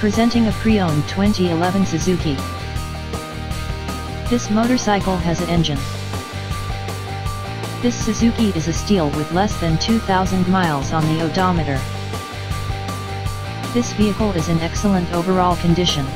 Presenting a pre-owned 2011 Suzuki. This motorcycle has an engine. This Suzuki is a steal with less than 2,000 miles on the odometer. This vehicle is in excellent overall condition.